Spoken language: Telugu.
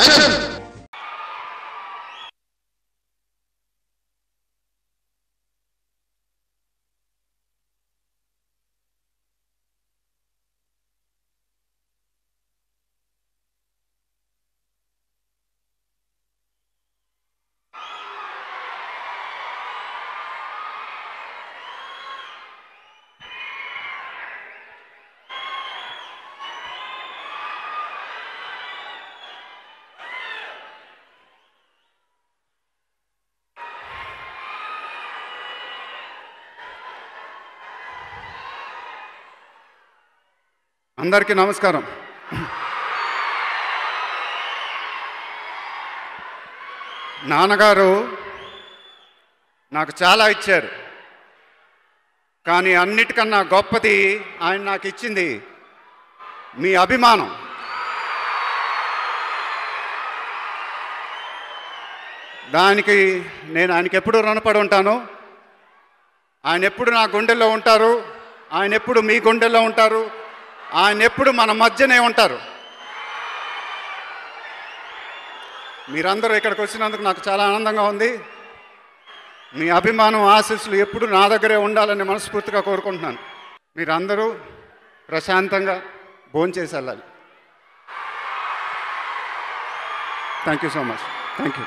Action! అందరికీ నమస్కారం. నాన్నగారు నాకు చాలా ఇచ్చారు. కానీ అన్నిటికన్నా గొప్పది ఆయన నాకు ఇచ్చింది మీ అభిమానం. దానికి నేను ఆయనకి ఎప్పుడు రుణపడి ఉంటాను? ఆయన ఎప్పుడు నా గుండెల్లో ఉంటారు? ఆయన ఎప్పుడు మీ గుండెల్లో ఉంటారు? ఆయన ఎప్పుడు మన మధ్యనే ఉంటారు. మీరందరూ ఇక్కడికి వచ్చినందుకు నాకు చాలా ఆనందంగా ఉంది. మీ అభిమానం ఆశీస్సులు ఎప్పుడు నా దగ్గరే ఉండాలని మనస్ఫూర్తిగా కోరుకుంటున్నాను. మీరందరూ ప్రశాంతంగా భోంచేసి వెళ్ళాలి. Thank you so much thank you